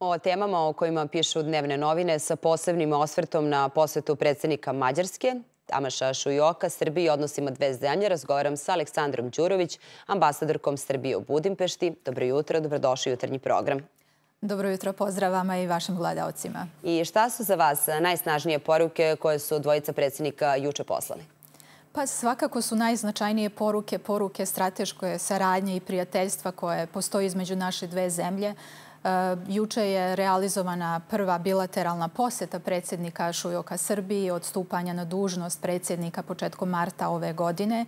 O temama o kojima pišu dnevne novine sa posebnim osvrtom na posvetu predsjednika Mađarske, Tamaša Šujoka, Srbiji odnosima dve zemlje, razgovaram sa Aleksandrom Đurović, ambasadorkom Srbije u Budimpešti. Dobro jutro, dobrodošli u jutarnji program. Dobro jutro, pozdrav vama i vašim gledalcima. I šta su za vas najsnažnije poruke koje su dvojica predsjednika juče poslali? Pa svakako su najznačajnije poruke, poruke strateške saradnje i prijateljstva koje postoji između naše dve zemlje. Eh, juče je realizovana prva bilateralna poseta predsjednika Šujoka Srbiji od stupanja na dužnost predsjednika početkom marta ove godine.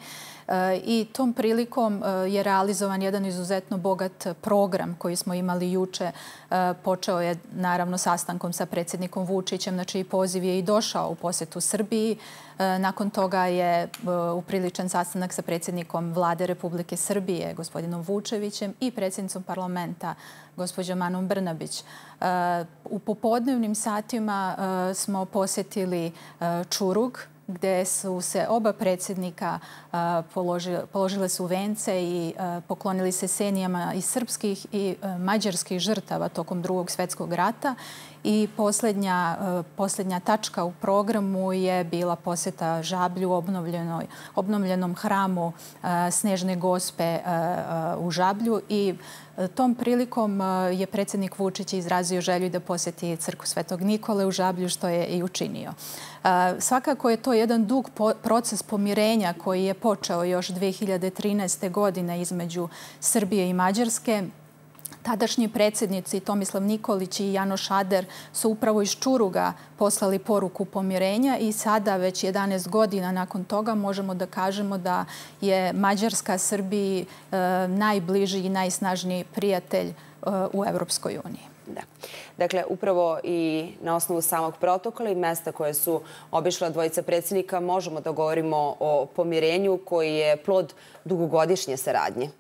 Eh, I tom prilikom eh, je realizovan jedan izuzetno bogat program koji smo imali juče. Počeo je naravno sastankom sa predsjednikom Vučićem, znači poziv je i došao u posetu Srbiji. E, nakon toga je e, upriličen sastanak sa predsjednikom vlade Republike Srbije, gospodinom Vučevićem i predsjednicom parlamenta, gospođom Anom Brnabić. E, u popodnevnim satima smo posjetili Čurug, gde su se oba predsjednika položile su vence i poklonili se senijama i srpskih i mađarskih žrtava tokom drugog svjetskog rata. I posljednja, e, posljednja tačka u programu je bila posjeta Žablju, obnovljenom hramu e, Snežne gospe e, u Žablju. I tom prilikom je predsjednik Vučić izrazio želju da posjeti crku Svetog Nikole u Žablju, što je i učinio. Svakako je to jedan dug proces pomirenja koji je počeo još 2013. godine između Srbije i Mađarske. Tadašnji predsjednici Tomislav Nikolić i Jano Šader su upravo iz Čuruga poslali poruku pomirenja i sada već 11 godina nakon toga možemo da kažemo da je Mađarska Srbiji e, najbliži i najsnažniji prijatelj e, u Evropskoj uniji. Da. Dakle, upravo i na osnovu samog protokola i mesta koje su obišla dvojica predsjednika možemo da govorimo o pomirenju koji je plod dugogodišnje saradnje.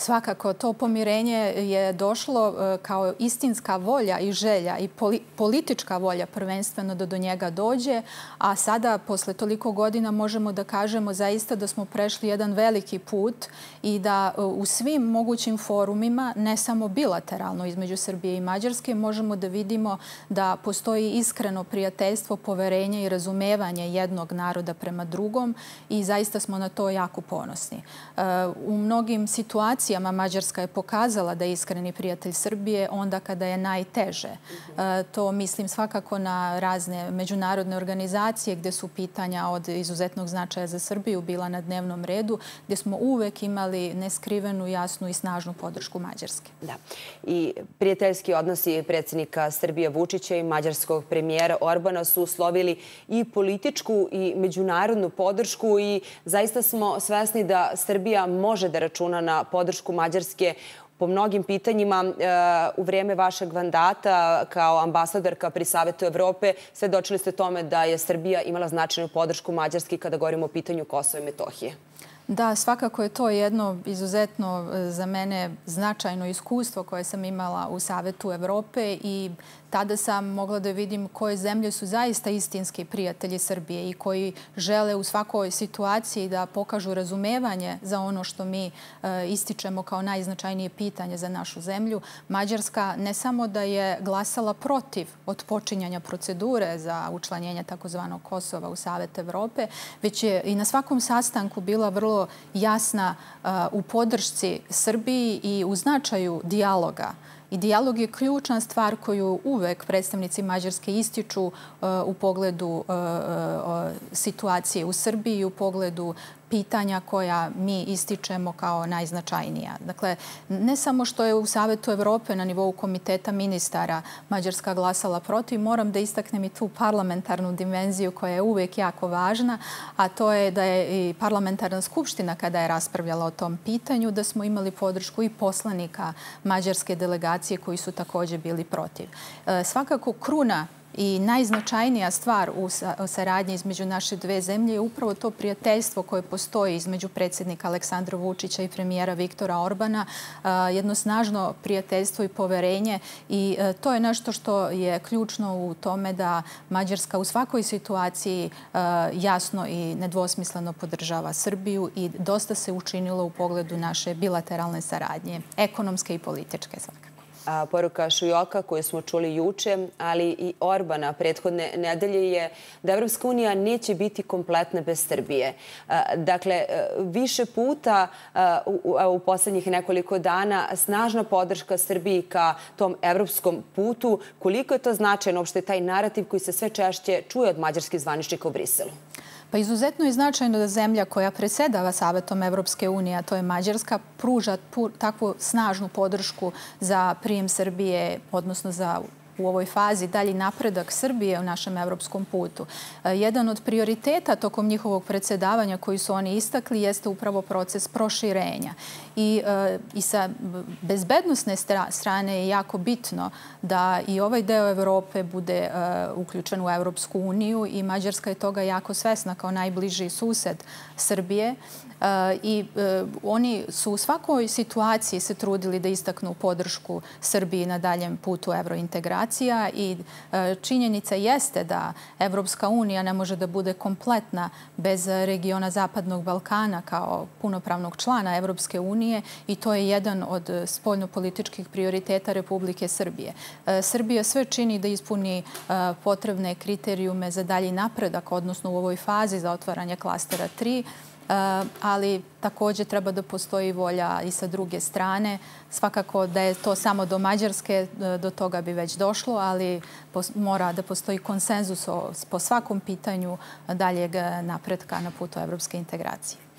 Svakako, to pomirenje je došlo e, kao istinska volja i želja i politička volja prvenstveno da do njega dođe, a sada, posle toliko godina, možemo da kažemo zaista da smo prešli jedan veliki put i da e, u svim mogućim forumima, ne samo bilateralno između Srbije i Mađarske, možemo da vidimo da postoji iskreno prijateljstvo, poverenje i razumevanje jednog naroda prema drugom i zaista smo na to jako ponosni. E, u mnogim situacijama situacijama Mađarska je pokazala da je iskreni prijatelj Srbije onda kada je najteže. E, to mislim svakako na razne međunarodne organizacije gdje su pitanja od izuzetnog značaja za Srbiju bila na dnevnom redu, gdje smo uvek imali neskrivenu, jasnu i snažnu podršku Mađarske. Da. I prijateljski odnosi predsjednika Srbije Vučića i mađarskog premijera Orbana su uslovili i političku i međunarodnu podršku i zaista smo svesni da Srbija može da računa na podršku podršku Mađarske po mnogim pitanjima e, u vrijeme vašeg vandata kao ambasadorka pri Savetu Evrope. svedočili ste tome da je Srbija imala značajnu podršku Mađarski kada govorimo o pitanju Kosova i Metohije. Da, svakako je to jedno izuzetno e, za mene značajno iskustvo koje sam imala u Savetu Evrope i tada sam mogla da vidim koje zemlje su zaista istinski prijatelji Srbije i koji žele u svakoj situaciji da pokažu razumevanje za ono što mi e, ističemo kao najznačajnije pitanje za našu zemlju. Mađarska ne samo da je glasala protiv od počinjanja procedure za učlanjenje takozvanog Kosova u Savet Evrope, već je i na svakom sastanku bila vrlo jasna u podršci Srbiji i u značaju dijaloga. I dijalog je ključna stvar koju uvek predstavnici Mađarske ističu uh, u pogledu uh, situacije u Srbiji, u pogledu pitanja koja mi ističemo kao najznačajnija. Dakle, ne samo što je u Savetu Evrope na nivou komiteta ministara Mađarska glasala protiv, moram da istaknem i tu parlamentarnu dimenziju koja je uvijek jako važna, a to je da je i parlamentarna skupština kada je raspravljala o tom pitanju, da smo imali podršku i poslanika mađarske delegacije koji su također bili protiv. E, svakako kruna I najznačajnija stvar u saradnji između naše dve zemlje je upravo to prijateljstvo koje postoji između predsjednika Aleksandra Vučića i premijera Viktora Orbana. Jedno snažno prijateljstvo i poverenje i e, to je nešto što je ključno u tome da Mađarska u svakoj situaciji e, jasno i nedvosmisleno podržava Srbiju i dosta se učinilo u pogledu naše bilateralne saradnje, ekonomske i političke svakako. Poruka Šujoka koju smo čuli juče, ali i Orbana prethodne nedelje je da Evropska unija neće biti kompletna bez Srbije. Dakle, e, više puta e, u poslednjih nekoliko dana snažna podrška Srbiji ka tom evropskom putu. Koliko je to značajno uopšte taj narativ koji se sve češće čuje od mađarskih zvaničnika u Briselu? Pa izuzetno je značajno da zemlja koja presedava Savetom Evropske unije, a to je Mađarska, pruža takvu snažnu podršku za prijem Srbije, odnosno za u ovoj fazi dalji napredak Srbije u našem evropskom putu. E, jedan od prioriteta tokom njihovog predsedavanja koji su oni istakli jeste upravo proces proširenja. I, eh, i sa bezbednostne strane je jako bitno da i ovaj deo Evrope bude eh, uključen u Evropsku uniju i Mađarska je toga jako svesna kao najbliži sused Srbije. Eh, I oni su u svakoj situaciji se trudili da istaknu podršku Srbiji na daljem putu evrointegracija i činjenica jeste da Evropska unija ne može da bude kompletna bez regiona Zapadnog Balkana kao punopravnog člana Evropske unije i to je jedan od spoljnopolitičkih prioriteta Republike Srbije. E, Srbija sve čini da ispuni e, potrebne kriterijume za dalji napredak, odnosno u ovoj fazi za otvaranje klastera 3, e, ali također treba da postoji volja i sa druge strane. Svakako da je to samo do Mađarske, do toga bi već došlo, ali mora da postoji konsenzus po svakom pitanju daljeg napretka na putu evropske integracije.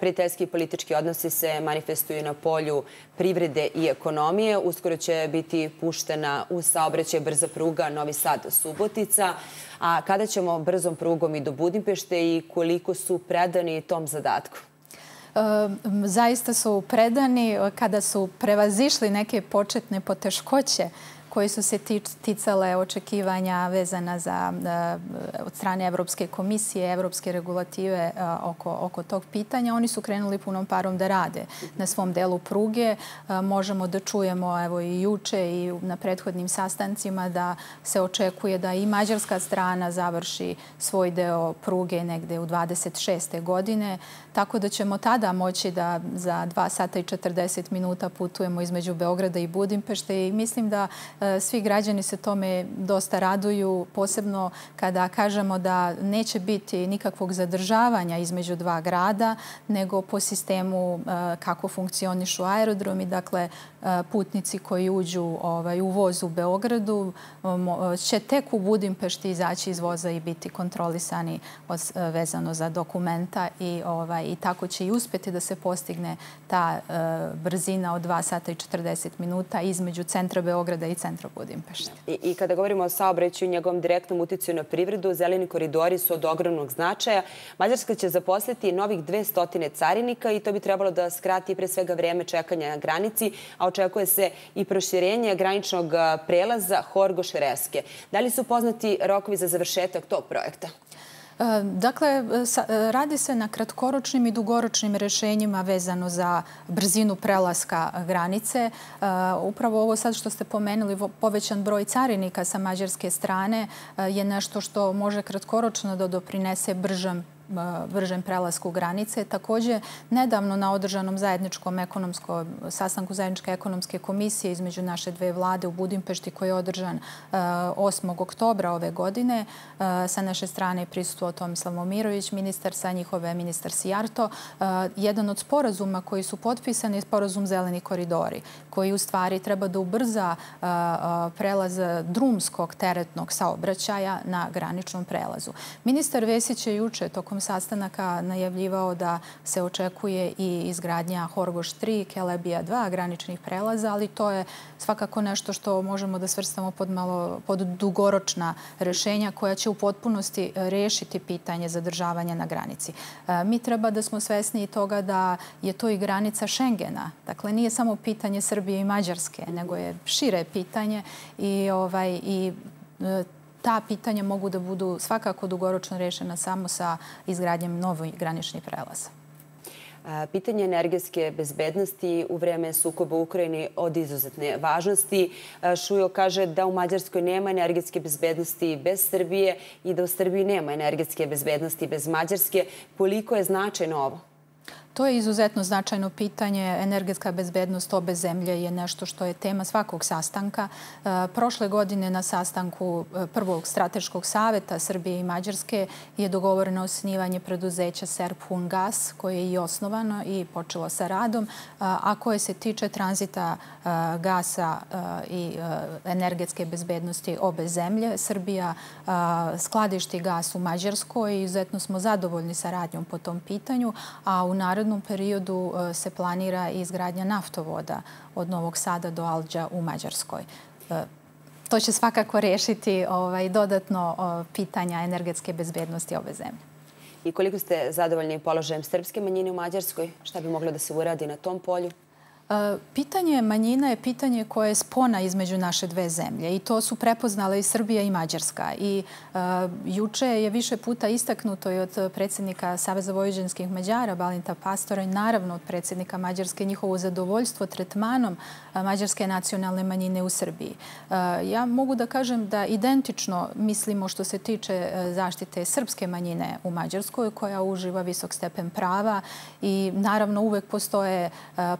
Prijateljski i politički odnosi se manifestuju na polju privrede i ekonomije. Uskoro će biti puštena u saobraćaj brza pruga Novi Sad-Subotica. A kada ćemo brzom prugom i do Budimpešte i koliko su predani tom zadatku? E, zaista su predani kada su prevazišli neke početne poteškoće koje su se ticale očekivanja vezana za e, od strane Evropske komisije, Evropske regulative e, oko, oko tog pitanja. Oni su krenuli punom parom da rade na svom delu pruge. E, možemo da čujemo evo i juče i na prethodnim sastancima da se očekuje da i mađarska strana završi svoj deo pruge negde u 26. godine. Tako da ćemo tada moći da za 2 sata i 40 minuta putujemo između Beograda i Budimpešte i mislim da E, svi građani se tome dosta raduju, posebno kada kažemo da neće biti nikakvog zadržavanja između dva grada, nego po sistemu e, kako funkcionišu aerodromi. Dakle, e, putnici koji uđu ovaj, u voz u Beogradu će tek u Budimpešti izaći iz voza i biti kontrolisani vezano za dokumenta i, ovaj, i tako će i uspjeti da se postigne ta brzina od 2 sata i 40 minuta između centra Beograda i centra centra Budimpešte. I, I kada govorimo o saobraću i njegovom direktnom uticaju na privredu, zeleni koridori su od ogromnog značaja. Mađarska će zaposliti novih 200 carinika i to bi trebalo da skrati pre svega vreme čekanja na granici, a očekuje se i proširenje graničnog prelaza Horgoš-Reske. Da li su poznati rokovi za završetak tog projekta? Dakle, radi se na kratkoročnim i dugoročnim rešenjima vezano za brzinu prelaska granice. E, upravo ovo sad što ste pomenuli, povećan broj carinika sa mađarske strane e, je nešto što može kratkoročno da doprinese bržem vržen prelasku granice. Također, nedavno na održanom zajedničkom ekonomskom sastanku zajedničke ekonomske komisije između naše dve vlade u Budimpešti koji je održan e, 8. Oktobra ove godine. E, sa naše strane je prisutuo Tomislav Momirović, ministar sa njihove ministar Sijarto. E, jedan od sporazuma koji su potpisani je sporazum Zeleni koridori, koji u stvari treba da ubrza prelaz drumskog teretnog saobraćaja na graničnom prelazu. Ministar Vesić je juče tokom tokom sastanaka najavljivao da se očekuje i izgradnja Horgoš 3, Kelebija 2 graničnih prelaza, ali to je svakako nešto što možemo da svrstamo pod, malo, pod dugoročna rešenja koja će u potpunosti e, rešiti pitanje zadržavanja na granici. E, mi treba da smo svesni i toga da je to i granica Šengena. Dakle, nije samo pitanje Srbije i Mađarske, nego je šire pitanje i, ovaj, i e, ta pitanja mogu da budu svakako dugoročno rešena samo sa izgradnjem novoj graničnih prelaza. Pitanje energetske bezbednosti u vreme sukoba u Ukrajini od izuzetne važnosti. Šujo kaže da u Mađarskoj nema energetske bezbednosti bez Srbije i da u Srbiji nema energetske bezbednosti bez Mađarske. Koliko je značajno ovo? To je izuzetno značajno pitanje. Energetska bezbednost obe zemlje je nešto što je tema svakog sastanka. E, prošle godine na sastanku e, prvog strateškog saveta Srbije i Mađarske je dogovoreno osnivanje preduzeća Serpun Gas, koje je i osnovano i počelo sa radom, e, a koje se tiče tranzita gasa i energetske bezbednosti obe zemlje. Srbija skladišti gas u Mađarskoj i izuzetno smo zadovoljni sa radnjom po tom pitanju, a u narednom periodu e, se planira izgradnja naftovoda od Novog Sada do Alđa u Mađarskoj. E, to će svakako rešiti ovaj, dodatno pitanja energetske bezbednosti ove zemlje. I koliko ste zadovoljni položajem srpske manjine u Mađarskoj? Šta bi moglo da se uradi na tom polju? E, pitanje manjina je pitanje koje je spona između naše dve zemlje i to su prepoznale i Srbija i Mađarska. I e, juče je više puta istaknuto i od predsjednika Saveza vojeđanskih Mađara, Balinta Pastora i naravno od predsjednika Mađarske njihovo zadovoljstvo tretmanom e, mađarske nacionalne manjine u Srbiji. Ja mogu da kažem da identično mislimo što se tiče zaštite srpske manjine u Mađarskoj koja uživa visok stepen prava i naravno uvek postoje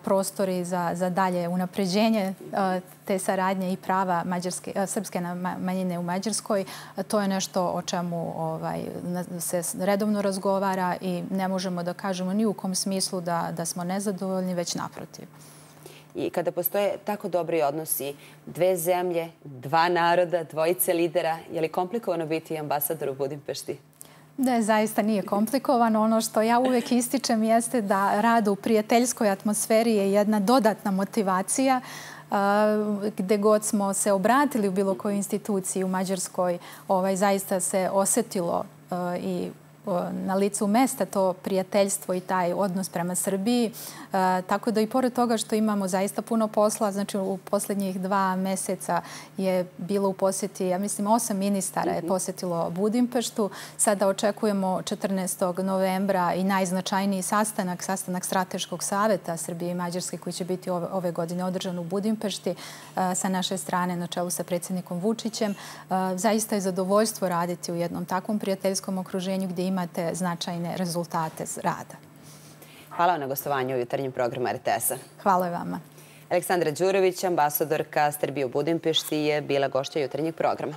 prostori za, za dalje unapređenje eh, te saradnje i prava mađarske, eh, srpske manjine u Mađarskoj. To je nešto o čemu ovaj, se redovno razgovara i ne možemo da kažemo ni u kom smislu da, da smo nezadovoljni, već naprotiv. I kada postoje tako dobri odnosi, dve zemlje, dva naroda, dvojice lidera, je li komplikovano biti ambasador u Budimpešti? Ne, zaista nije komplikovano. Ono što ja uvek ističem jeste da rad u prijateljskoj atmosferi je jedna dodatna motivacija gde god smo se obratili u bilo kojoj instituciji u Mađarskoj, ovaj, zaista se osetilo i na licu mesta to prijateljstvo i taj odnos prema Srbiji. Tako da i pored toga što imamo zaista puno posla, znači u posljednjih dva meseca je bilo u posjeti, ja mislim, osam ministara je mhm. posjetilo Budimpeštu. Sada očekujemo 14. novembra i najznačajniji sastanak, sastanak Strateškog saveta Srbije i Mađarske koji će biti ove godine održan u Budimpešti sa naše strane na čelu sa predsjednikom Vučićem. Zaista je zadovoljstvo raditi u jednom takvom prijateljskom okruženju gdje imate značajne rezultate rada. Hvala vam na gostovanju u jutarnjem programu RTS-a. Hvala vama. Aleksandra Đurović, ambasadorka Srbije u Budimpešti, je bila gošća jutarnjeg programa.